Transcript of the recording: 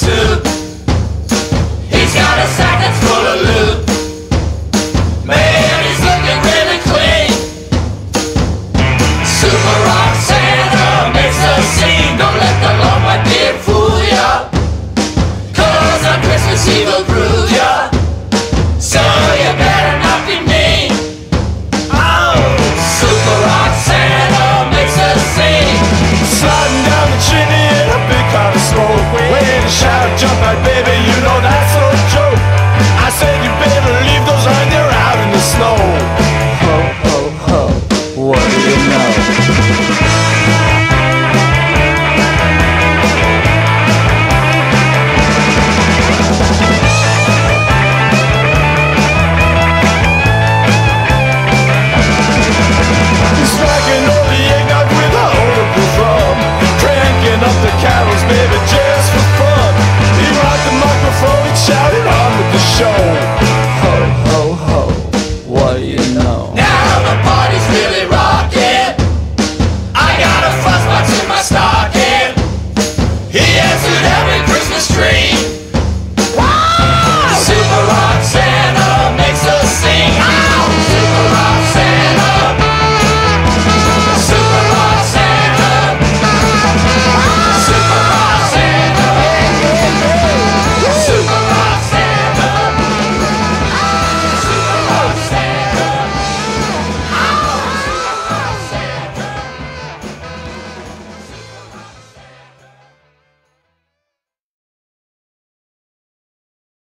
to jump out! the party's really rocking. I got a fuzzbox in my stock.